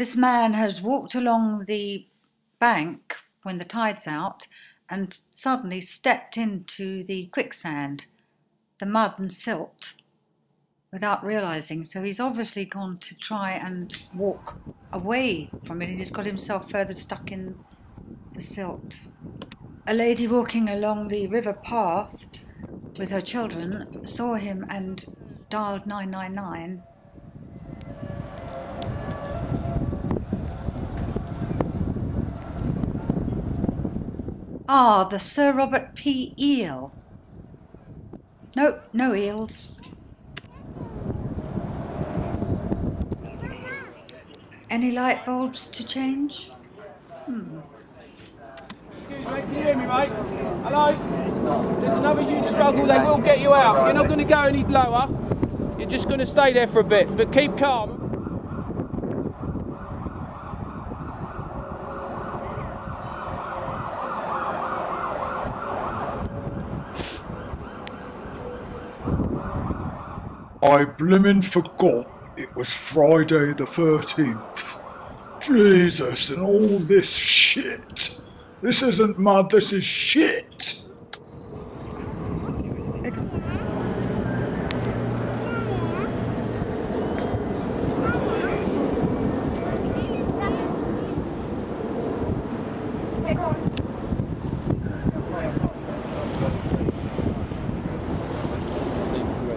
This man has walked along the bank when the tide's out and suddenly stepped into the quicksand, the mud and silt, without realizing. So he's obviously gone to try and walk away from it he's got himself further stuck in the silt. A lady walking along the river path with her children saw him and dialed 999 Ah, the Sir Robert Peel. No, no eels. Any light bulbs to change? Hmm. Excuse me, can you hear me, mate? Hello? There's another huge struggle, they will get you out. You're not going to go any lower. You're just going to stay there for a bit, but keep calm. I blimmin' forgot it was Friday the 13th. Jesus, and all this shit. This isn't mud, this is shit.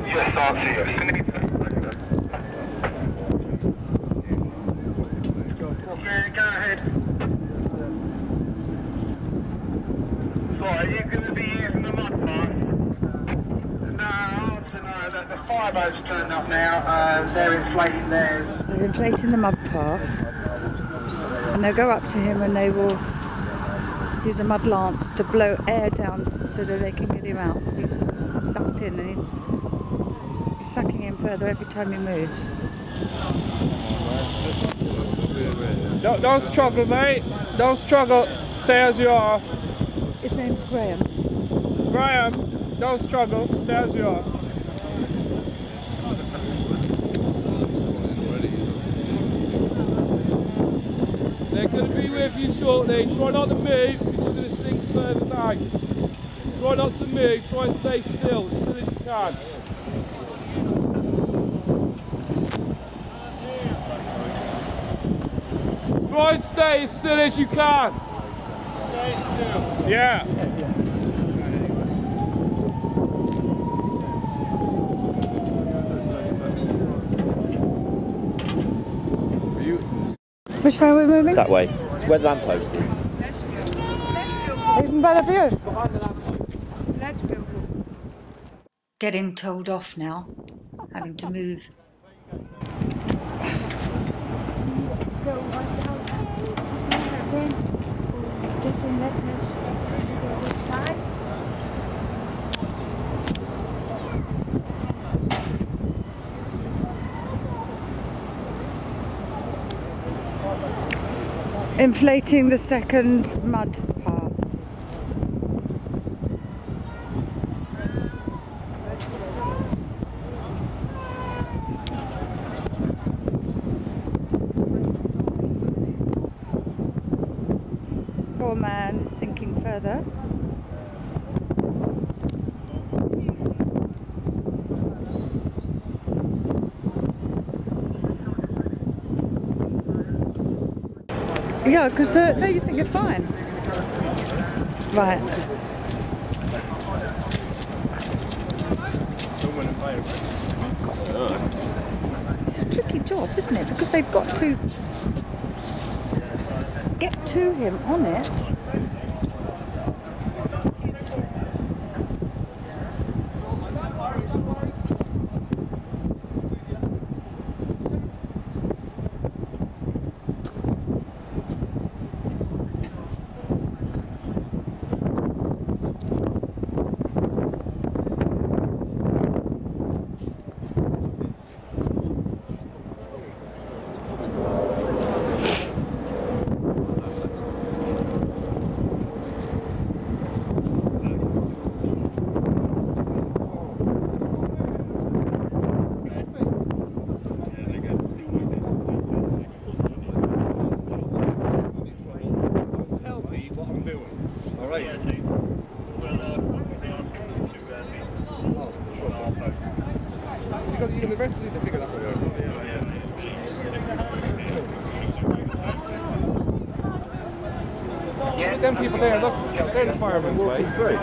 Yes, I'll see you. Yeah, go ahead. So, are you going to be using the mud path? No, answer no. The, the fire boat's turned up now. Uh, they're inflating theirs. They're inflating the mud path and they'll go up to him and they will use a mud lance to blow air down so that they can get him out because he's sucked in and he, he's sucking in further every time he moves. Don't, don't struggle, mate. Don't struggle. Stay as you are. His name's Graham. Graham, don't struggle. Stay as you are. They're going to be with you shortly. Try not to move because you're going to sink further back. Try not to move. Try and stay still, as still as you can. Try and stay as still as you can. Stay still. Yeah. Which way are we moving? That way. It's where the lamppost is. Even better view. Getting told off now, having to move. Inflating the second mud path. Poor man sinking further. Yeah, because uh, no, you think you're fine. Right. It's a tricky job, isn't it? Because they've got to get to him on it. They're firemen's way. Through.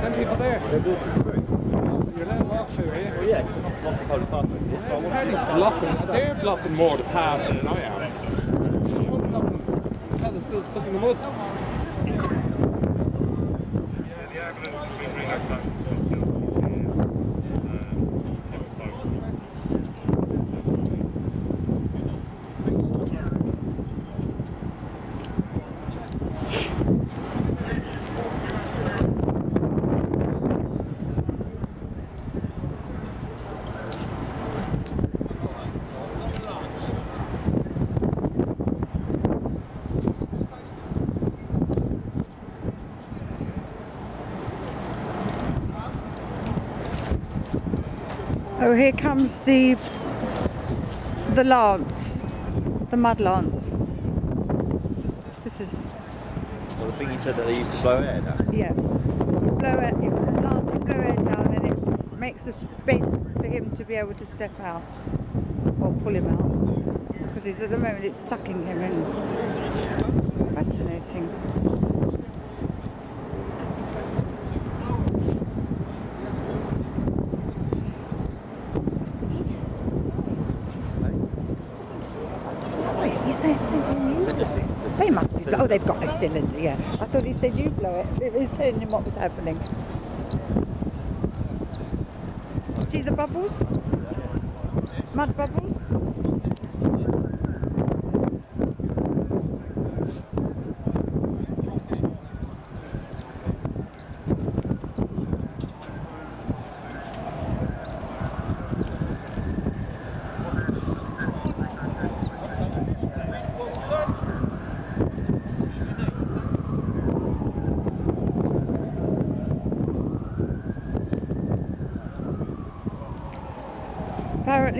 Them people there. They're walking through. You're them walk through, you? Well, yeah, because I'm not the public pathway. This guy wants How to are do they that. blocking? They're blocking more the path than I am. Blocking? They're still stuck in the mud. Oh, here comes the the lance, the mud lance. This is Well, the thing he said that they used to blow air down. yeah. You blow it, you lance, you blow air down, and it makes a space for him to be able to step out or pull him out. Mm. Because he's at the moment it's sucking him in. Fascinating. Wait, you say They must be. Oh, they've got a cylinder. Yeah, I thought he said you blow it. He was telling him what was happening. See the bubbles? Mud bubbles?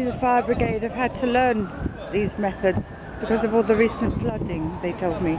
Apparently, the fire brigade have had to learn these methods because of all the recent flooding. They told me.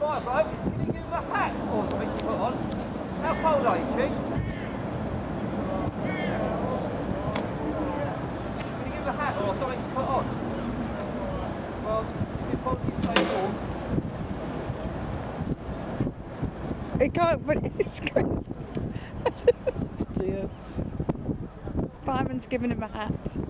Right, bloke, can you give him a hat or something to put on? How cold are you, Chief? Can you give him a hat or something to put on? Well, he'll probably stay warm. It can't, but it's crazy. Dear. Fireman's given him a hat.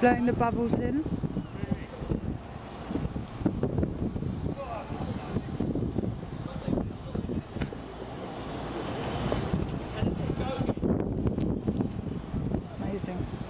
Blowing the bubbles in. Amazing.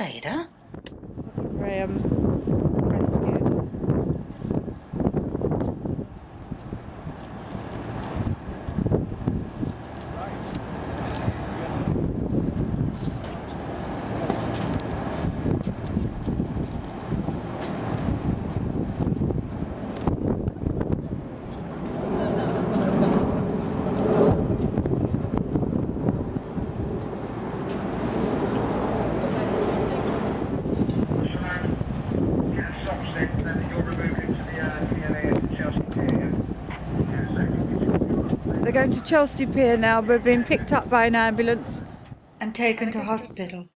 Crusader? That's Graham rescued. So, yeah, stops it, then you're removed into the uh, TNA at Chelsea Pier, yeah? Yeah, so They're going to Chelsea Pier now. They've been picked up by an ambulance. And taken to hospital.